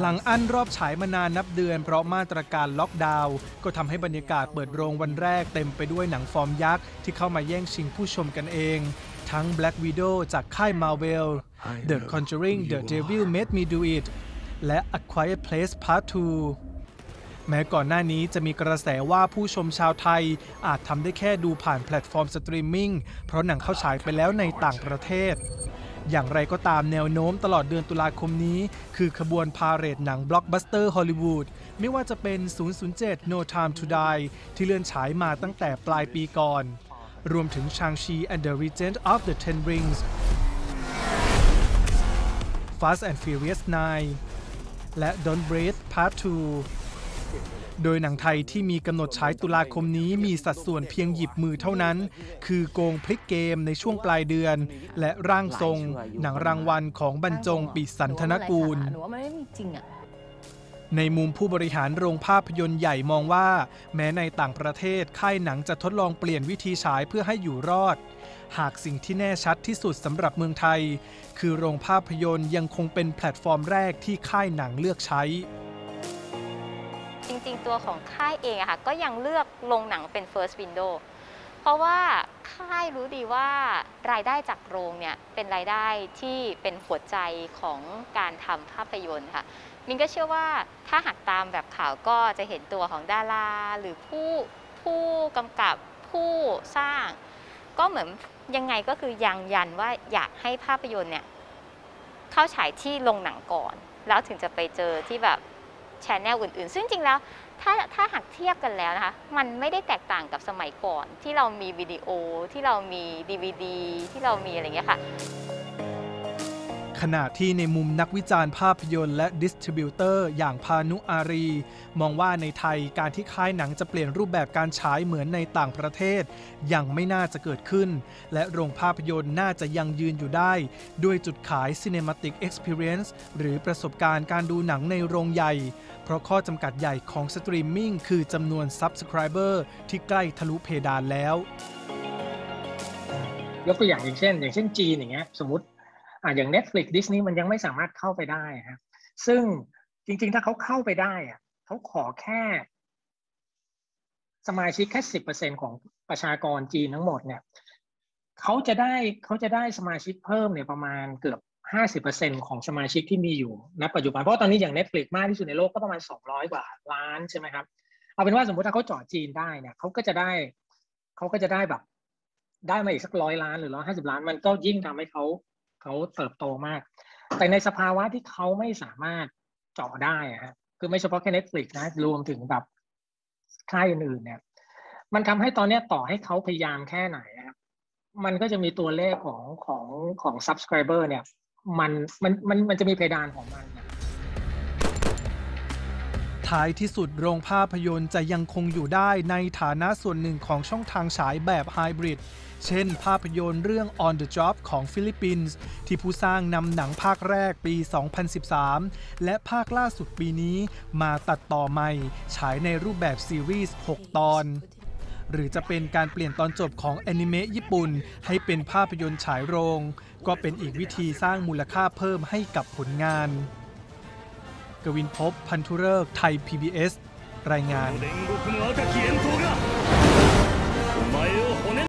หลังอั้นรอบฉายมานานนับเดือน เพราะมาตรการล็อกดาวน์ก็ทำให้บรรยากาศเปิดโรงวันแรกเต็มไปด้วยหนังฟอร์มยักษ์ ที่เข้ามาแย่งชิงผู้ชมกันเอง ทั้ง Black Widow จากค่าย Marvel The Conjuring The Devil Made Me Do It และ A Quiet Place Part 2 แม้ก่อนหน้านี้จะมีกระแสว่าผู้ชมชาวไทย อาจทำได้แค่ดูผ่านแพลตฟอร์มสตรีมมิ่งเพราะหนังเข้าฉายไปแล้วในต่างประเทศ อย่างไรก็ตามแนวโน้มตลอดเดือนตุลาคมนี้ คือขบวนพาเหรดหนังบล็อกบัสเตอร์ฮอลลีวูดไม่ว่าจะเป็น 007 No Time to Die ที่เลื่อนฉายมาตั้งแต่ปลายปีก่อน รวมถึง Shang-Chi and the Legend of the Ten Rings Fast and Furious 9 และ Don't Breathe Part 2 โดยหนังไทยที่มีกำหนดฉายตุลาคมนี้มีสัดส่วนเพียงหยิบมือเท่านั้น คือโกงพลิกเกมในช่วงปลายเดือน และร่างทรง หนังรางวัลของบรรจงปิสัญธนะกูล หนูว่ามันไม่มีจริงอะ ในมุมผู้บริหารโรงภาพยนตร์ใหญ่มองว่า แม้ในต่างประเทศค่ายหนังจะทดลองเปลี่ยนวิธีฉายเพื่อให้อยู่รอด หากสิ่งที่แน่ชัดที่สุดสำหรับเมืองไทย คือโรงภาพยนตร์ยังคงเป็นแพลตฟอร์มแรกที่ค่ายหนังเลือกใช้จริงๆ ตัวของค่ายเองอะค่ะก็ยังเลือกลงหนังเป็น first window เพราะว่าค่ายรู้ดีว่ารายได้จากโรงเนี่ยเป็นรายได้ที่เป็นหัวใจของการทำภาพยนตร์ค่ะมินก็เชื่อว่าถ้าหากตามแบบข่าวก็จะเห็นตัวของดาราหรือผู้ผู้กำกับผู้สร้าง ก็เหมือนยังไงก็คือยังยันว่าอยากให้ภาพยนตร์เนี่ยเข้าฉายที่โรงหนังก่อน แล้วถึงจะไปเจอที่แบบ channel อื่นๆ ซึ่งจริงแล้ว ถ้าถ้าหากเทียบกันแล้วนะคะ มันไม่ได้แตกต่างกับสมัยก่อน ที่เรามีวิดีโอที่เรามี DVD ที่เรามีอะไรอย่างเงี้ยค่ะ ขณะที่ในมุมนักวิจารณ์ภาพยนตร์และ distributor อย่างพานุอารี มองว่าในไทยการที่ค่ายหนังจะเปลี่ยนรูปแบบการฉายเหมือนในต่างประเทศ ยังไม่น่าจะเกิดขึ้น และโรงภาพยนตร์น่าจะยังยืนอยู่ได้ ด้วยจุดขาย Cinematic Experience หรือประสบการณ์การดูหนังในโรงใหญ่ เพราะข้อจำกัดใหญ่ของสตรีมมิ่งคือจำนวน Subscriber ที่ใกล้ทะลุเพดานแล้ว ยกตัวอย่างอย่างเช่น อย่างเช่นจีนอย่างเงี้ยสมมติ อ่าอย่าง Netflix Disney มันยังไม่สามารถเข้าไปได้ครับซึ่งจริง ๆ ถ้าเขาเข้าไปได้อะเขาขอแค่ สมาชิกแค่สิบเปอร์เซ็นต์ของประชากรจีนทั้งหมดเนี่ยเขาจะได้เขาจะได้สมาชิกเพิ่มเนี่ยประมาณเกือบห้าสิบเปอร์เซ็นของสมาชิกที่มีอยู่ณปัจจุบันเพราะตอนนี้อย่าง Netflix มากที่สุดในโลกก็ประมาณสองร้อยกว่าล้านใช่ไหมครับเอาเป็นว่าสมมติถ้าเขาเจาะจีนได้เนี่ยเขาก็จะได้เขาก็จะได้แบบ ได้มาอีกสักร้อยล้านหรือร้อยห้าสิบล้าน มันก็ยิ่งทำให้เขา เขาเติบโตมาก แต่ในสภาวะที่เขาไม่สามารถเจาะได้ะฮะคือไม่เฉพาะแค่ Netflix นะรวมถึงแบบค่ายอื่นๆเนี่ย มันทำให้ตอนเนี้ยต่อให้เขาพยายามแค่ไหนนะครับมันก็จะมีตัวเลขของของของ subscriber เนี่ย มันมันมันมันจะมีเพดานของมันนะ ท้ายที่สุดโรงภาพยนตร์จะยังคงอยู่ได้ในฐานะส่วนหนึ่งของช่องทางฉายแบบไฮบริดเช่น ภาพยนตร์เรื่อง On the Job ของฟิลิปปินส์ที่ผู้สร้างนำหนังภาคแรกปี 2013 และภาคล่าสุดปีนี้มาตัดต่อใหม่ ฉายในรูปแบบซีรีส์ 6 ตอน หรือจะเป็นการเปลี่ยนตอนจบของแอนิเมะญี่ปุ่น ให้เป็นภาพยนตร์ฉายโรง ก็เป็นอีกวิธีสร้างมูลค่าเพิ่มให้กับผลงาน กวินพบพันธุเริกไทย PBS รายงาน